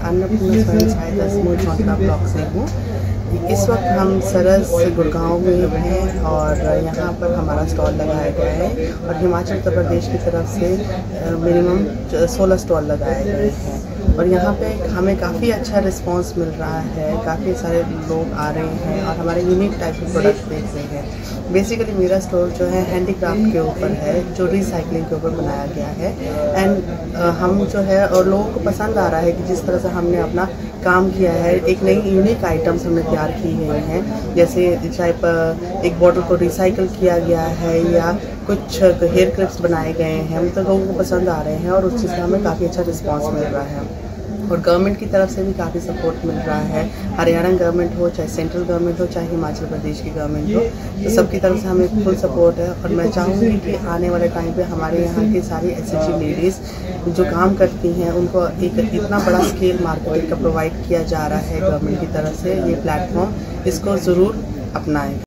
अन्नपूर्णा स्वयं सहायता समूह चौंतरा ब्लॉक से हूँ। इस वक्त हम सरस गुड़गांव में हैं और यहाँ पर हमारा स्टॉल लगाया गया है और हिमाचल उत्तर प्रदेश की तरफ़ से मिनिमम 16 स्टॉल लगाए गए हैं। और यहाँ पे हमें काफ़ी अच्छा रिस्पांस मिल रहा है, काफ़ी सारे लोग आ रहे हैं और हमारे यूनिक टाइप के प्रोडक्ट देख रहे हैं। बेसिकली मेरा स्टोर जो है हैंडीक्राफ्ट के ऊपर है, जो रिसाइकलिंग के ऊपर बनाया गया है। एंड हम जो है, और लोगों को पसंद आ रहा है कि जिस तरह से हमने अपना काम किया है, एक नई यूनिक आइटम्स हमने तैयार की गई हैं। जैसे चाहे एक बॉटल को रिसाइकल किया गया है, या कुछ हेयर क्लिप्स बनाए गए हैं। हम तो लोगों को पसंद आ रहे हैं, और उस चीज़ का हमें काफ़ी अच्छा रिस्पॉन्स मिल रहा है। और गवर्नमेंट की तरफ़ से भी काफ़ी सपोर्ट मिल रहा है। हरियाणा गवर्नमेंट हो, चाहे सेंट्रल गवर्नमेंट हो, चाहे हिमाचल प्रदेश की गवर्नमेंट हो तो सबकी तरफ़ से हमें फुल सपोर्ट है। और मैं चाहूँगी कि आने वाले टाइम पे हमारे यहाँ की सारी एस लेडीज़ जो काम करती हैं, उनको एक इतना बड़ा स्केल मार्केटिंग का प्रोवाइड किया जा रहा है गवर्नमेंट की तरफ़ से, ये प्लेटफॉर्म इसको ज़रूर अपनाएँ।